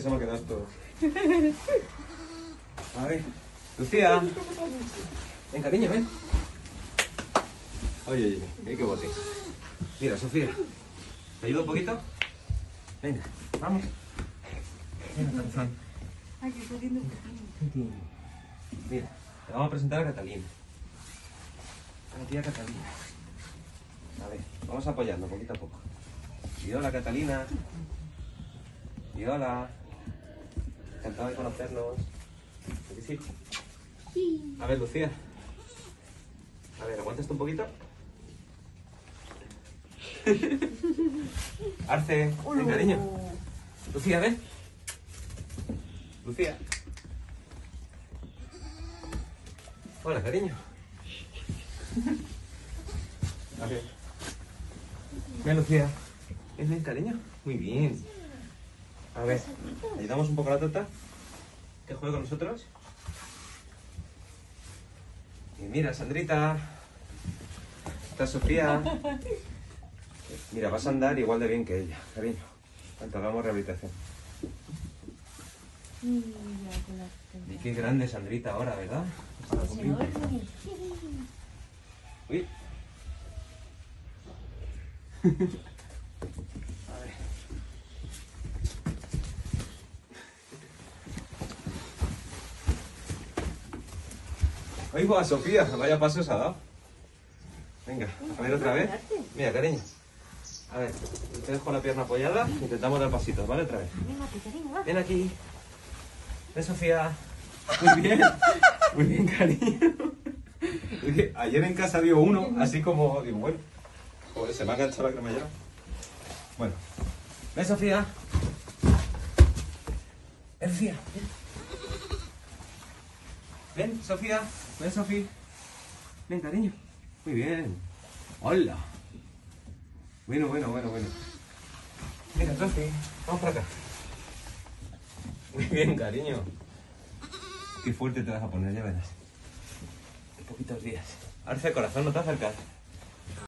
que se me ha quedado esto. A ver, Lucía. Ven, cariño, ven. Oye, oye, oye, qué bote. Mira, Sofía. ¿Te ayudo un poquito? Venga, vamos. Venga, corazón. Ay, que está lindo. Mira, te vamos a presentar a Catalina. A la tía Catalina. A ver, vamos apoyando poquito a poco. Y hola, Catalina. Y hola. Encantado de conocernos. ¿A que sí? Sí. A ver, Lucía. A ver, ¿aguantas tú un poquito? Arce, ven, cariño. Lucía, ven. Lucía. Hola, cariño. A ver. Ven, Lucía. Ven, ven, cariño. Muy bien. A ver, ¿ayudamos un poco a la tota? ¿Que juegue con nosotros? Y mira, Sandrita. Está Sofía. Mira, vas a andar igual de bien que ella, cariño. Cuanto hagamos rehabilitación. Y qué grande Sandrita ahora, ¿verdad? Uy. Oigo a Sofía, vaya paso se ha dado. Venga, a ver otra vez. Mira, cariño. A ver, te dejo la pierna apoyada, intentamos dar pasitos, ¿vale? Otra vez. Va. Ven aquí. Ven, Sofía. Muy bien. Muy bien, cariño. Es que ayer en casa dio uno, así como, digo, bueno, joder, se me ha enganchado la cremallera. Bueno, ven, Sofía. Ven, Sofía. Ven, Ven, Sofía. Ven, Sofía. Ven, cariño. Muy bien. Hola. Bueno, bueno, bueno, bueno. Mira, Sofi, vamos para acá. Muy bien, cariño. Qué fuerte te vas a poner, ya verás. En poquitos días. Arce, corazón, no te acercas.